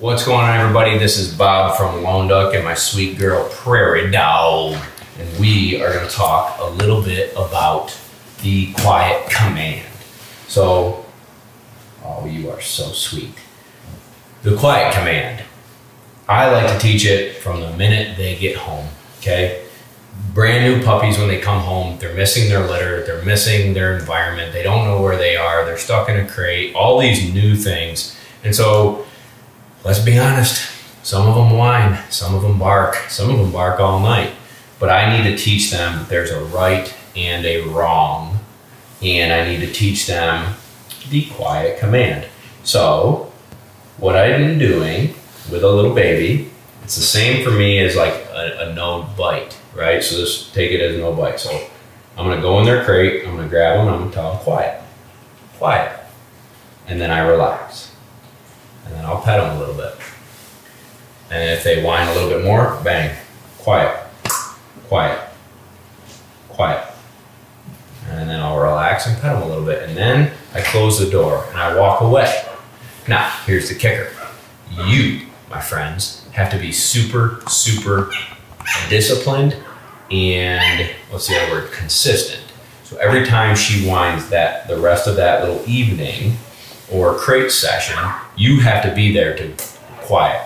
What's going on, everybody? This is Bob from Lone Duck and my sweet girl Prairie Dog, and we are going to talk a little bit about the quiet command. So, oh, you are so sweet. The quiet command. I like to teach it from the minute they get home. Okay, brand new puppies when they come home, they're missing their litter, they're missing their environment, they don't know where they are, they're stuck in a crate, all these new things, and so let's be honest, some of them whine, some of them bark, some of them bark all night. But I need to teach them there's a right and a wrong. And I need to teach them the quiet command. So, what I've been doing with a little baby, it's the same for me as like a, a no bite, right? So just take it as no bite. So I'm gonna go in their crate, I'm gonna grab them, I'm gonna tell them quiet, quiet. And then I relax and then I'll pet them a little bit. And if they whine a little bit more, bang, quiet, quiet, quiet. And then I'll relax and pet them a little bit. And then I close the door and I walk away. Now, here's the kicker. You, my friends, have to be super, super disciplined and what's the other word? Consistent. So every time she whines that the rest of that little evening, or crate session, you have to be there to quiet.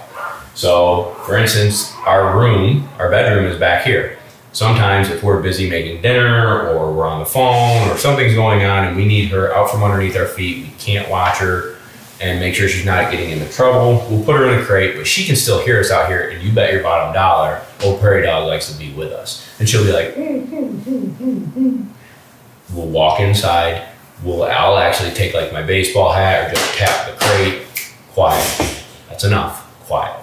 So, for instance, our room, our bedroom is back here. Sometimes, if we're busy making dinner or we're on the phone or something's going on and we need her out from underneath our feet, we can't watch her and make sure she's not getting into trouble, we'll put her in a crate, but she can still hear us out here. And you bet your bottom dollar, old prairie dog likes to be with us. And she'll be like, we'll walk inside, will I'll actually take like my baseball hat or just tap the crate, quiet. That's enough, quiet.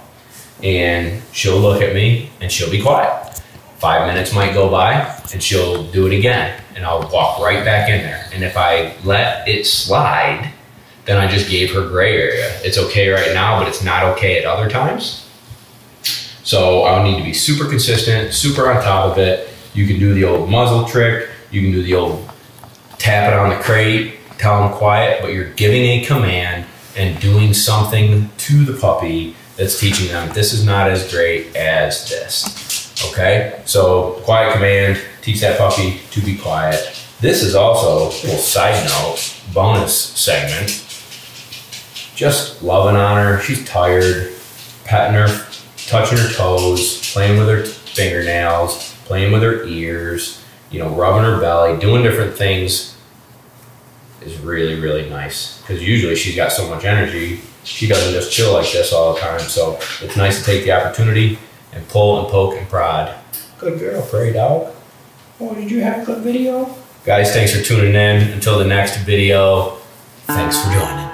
And she'll look at me and she'll be quiet. Five minutes might go by and she'll do it again and I'll walk right back in there. And if I let it slide, then I just gave her gray area. It's okay right now, but it's not okay at other times. So I'll need to be super consistent, super on top of it. You can do the old muzzle trick. You can do the old tap it on the crate, tell them quiet, but you're giving a command and doing something to the puppy that's teaching them this is not as great as this. Okay? So, quiet command, teach that puppy to be quiet. This is also, a little side note, bonus segment. Just loving on her. She's tired, petting her, touching her toes, playing with her fingernails, playing with her ears, you know, rubbing her belly, doing different things is really, really nice. Because usually she's got so much energy, she doesn't just chill like this all the time. So it's nice to take the opportunity and pull and poke and prod. Good girl, prairie dog. Oh, did you have a good video? Guys, thanks for tuning in. Until the next video, thanks for joining.